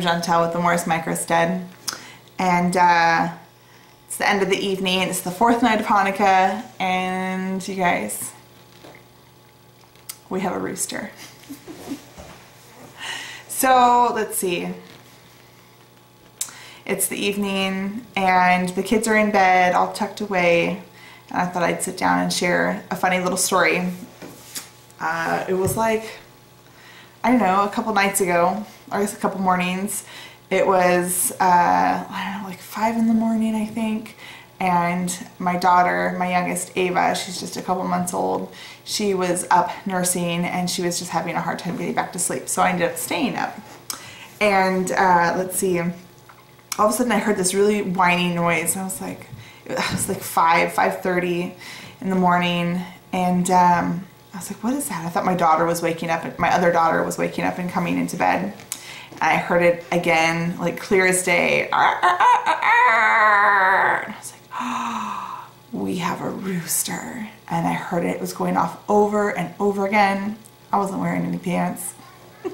Chantel with the Morriss Microstead. And uh, it's the end of the evening. It's the fourth night of Hanukkah. And you guys, we have a rooster. so let's see. It's the evening and the kids are in bed all tucked away. And I thought I'd sit down and share a funny little story. Uh, it was like, I don't know, a couple nights ago, or I guess a couple mornings. It was, uh, I don't know, like five in the morning, I think. And my daughter, my youngest, Ava, she's just a couple months old, she was up nursing and she was just having a hard time getting back to sleep. So I ended up staying up. And uh, let's see, all of a sudden I heard this really whiny noise. I was like, it was like 5, 5.30 in the morning. And um, I was like, what is that? I thought my daughter was waking up, my other daughter was waking up and coming into bed. I heard it again, like clear as day. And I was like, oh, we have a rooster. And I heard it, it was going off over and over again. I wasn't wearing any pants.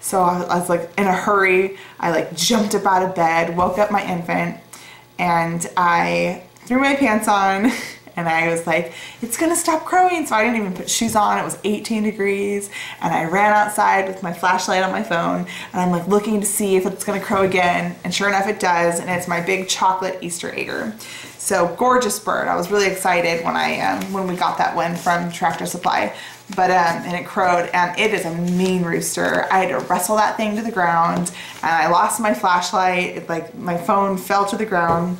so I was like in a hurry. I like jumped up out of bed, woke up my infant, and I threw my pants on and I was like, it's gonna stop crowing. So I didn't even put shoes on. It was 18 degrees and I ran outside with my flashlight on my phone and I'm like looking to see if it's gonna crow again. And sure enough, it does. And it's my big chocolate Easter egger. So gorgeous bird. I was really excited when I um, when we got that one from Tractor Supply. But um, and it crowed and it is a mean rooster. I had to wrestle that thing to the ground and I lost my flashlight. It, like my phone fell to the ground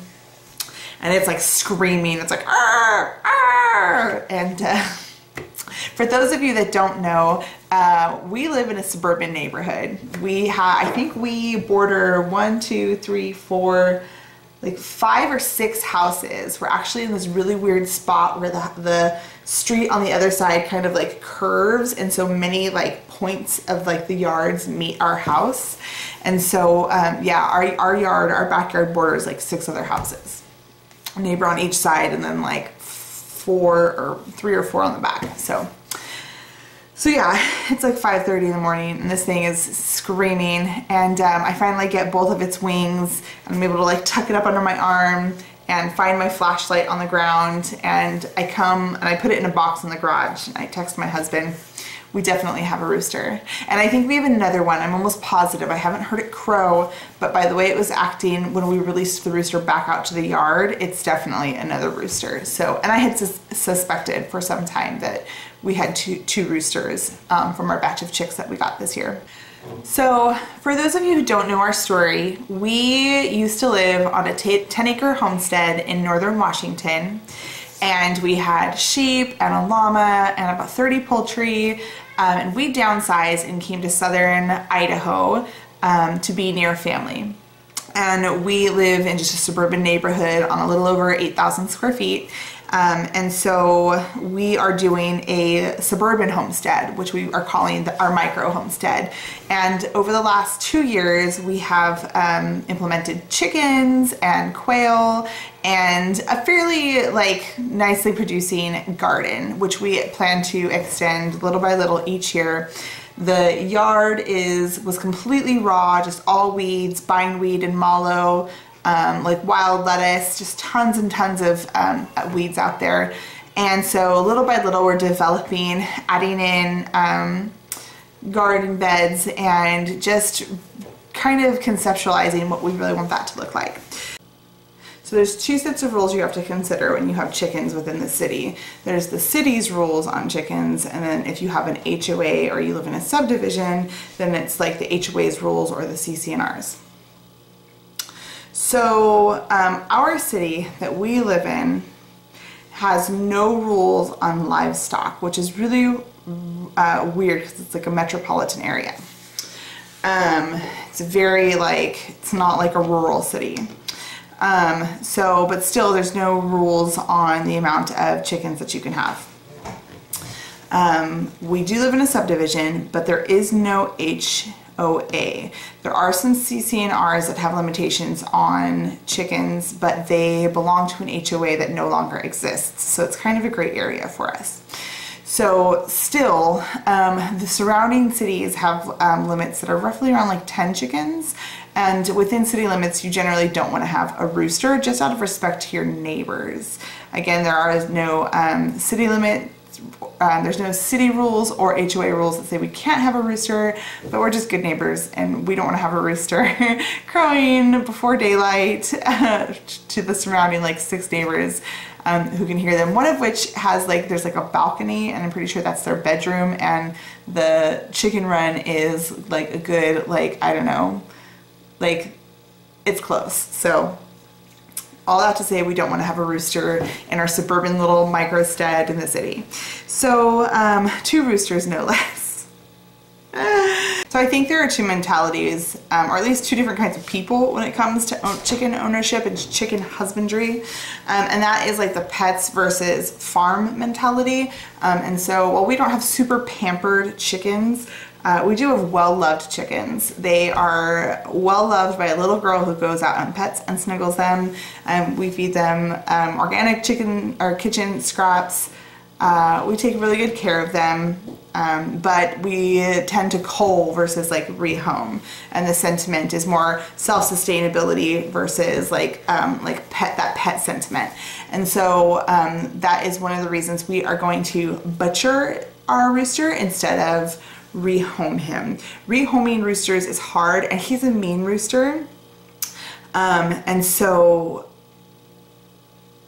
and it's like screaming. It's like, arr, arr. and uh, for those of you that don't know, uh, we live in a suburban neighborhood. We have, I think we border one, two, three, four, like five or six houses. We're actually in this really weird spot where the, the street on the other side kind of like curves and so many like points of like the yards meet our house. And so um, yeah, our, our yard, our backyard borders like six other houses neighbor on each side and then like four or three or four on the back. So, so yeah, it's like 5.30 in the morning and this thing is screaming. And um, I finally get both of its wings and I'm able to like tuck it up under my arm and find my flashlight on the ground. And I come and I put it in a box in the garage and I text my husband we definitely have a rooster. And I think we have another one. I'm almost positive. I haven't heard it crow, but by the way it was acting when we released the rooster back out to the yard, it's definitely another rooster. So, and I had sus suspected for some time that we had two, two roosters um, from our batch of chicks that we got this year. So for those of you who don't know our story, we used to live on a 10 acre homestead in northern Washington and we had sheep and a llama and about 30 poultry um, and we downsized and came to southern Idaho um, to be near family. And we live in just a suburban neighborhood on a little over 8,000 square feet. Um, and so we are doing a suburban homestead, which we are calling the, our micro homestead. And over the last two years, we have um, implemented chickens and quail and a fairly like nicely producing garden, which we plan to extend little by little each year. The yard is was completely raw, just all weeds, bindweed and mallow, um, like wild lettuce, just tons and tons of um, weeds out there. And so little by little we're developing, adding in um, garden beds and just kind of conceptualizing what we really want that to look like. There's two sets of rules you have to consider when you have chickens within the city. There's the city's rules on chickens, and then if you have an HOA or you live in a subdivision, then it's like the HOA's rules or the CC&Rs. So um, our city that we live in has no rules on livestock, which is really uh, weird because it's like a metropolitan area. Um, it's very like, it's not like a rural city. Um, so, but still there's no rules on the amount of chickens that you can have. Um, we do live in a subdivision, but there is no HOA. There are some CC&Rs that have limitations on chickens, but they belong to an HOA that no longer exists. So it's kind of a great area for us. So still, um, the surrounding cities have um, limits that are roughly around like 10 chickens. And within city limits, you generally don't want to have a rooster just out of respect to your neighbors. Again, there are no um, city limit um, there's no city rules or HOA rules that say we can't have a rooster, but we're just good neighbors and we don't want to have a rooster crowing before daylight to the surrounding like six neighbors um, who can hear them. One of which has like, there's like a balcony and I'm pretty sure that's their bedroom and the chicken run is like a good, like, I don't know, like it's close. So all that to say we don't want to have a rooster in our suburban little micro stead in the city. So um, two roosters no less. so I think there are two mentalities, um, or at least two different kinds of people when it comes to chicken ownership and chicken husbandry. Um, and that is like the pets versus farm mentality. Um, and so while we don't have super pampered chickens, uh, we do have well-loved chickens. They are well-loved by a little girl who goes out and pets and snuggles them. Um, we feed them um, organic chicken or kitchen scraps. Uh, we take really good care of them, um, but we tend to cull versus like rehome. And the sentiment is more self-sustainability versus like um, like pet that pet sentiment. And so um, that is one of the reasons we are going to butcher our rooster instead of rehome him. Rehoming roosters is hard and he's a mean rooster. Um, and so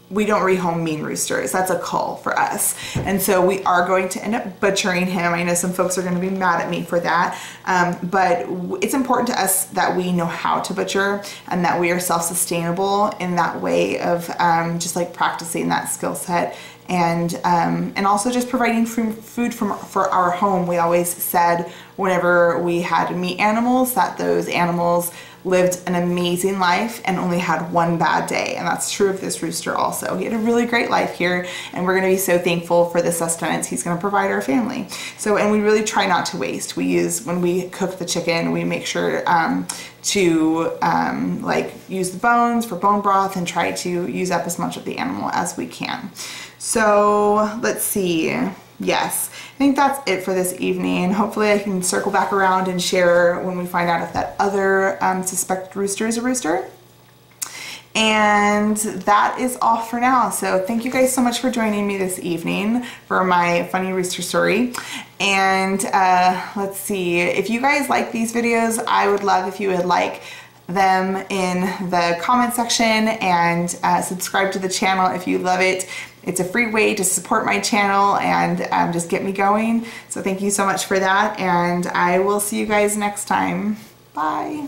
we don't rehome mean roosters. That's a call for us. And so we are going to end up butchering him. I know some folks are going to be mad at me for that. Um, but it's important to us that we know how to butcher and that we are self-sustainable in that way of um, just like practicing that skill set and um, and also just providing food from for our home. We always said whenever we had meat animals that those animals lived an amazing life and only had one bad day. And that's true of this rooster also. He had a really great life here and we're gonna be so thankful for the sustenance he's gonna provide our family. So, and we really try not to waste. We use, when we cook the chicken, we make sure um, to um, like use the bones for bone broth and try to use up as much of the animal as we can. So let's see. Yes, I think that's it for this evening. Hopefully I can circle back around and share when we find out if that other um, suspected rooster is a rooster. And that is all for now. So thank you guys so much for joining me this evening for my funny rooster story. And uh, let's see, if you guys like these videos, I would love if you would like them in the comment section and uh, subscribe to the channel if you love it. It's a free way to support my channel and um, just get me going. So thank you so much for that and I will see you guys next time. Bye.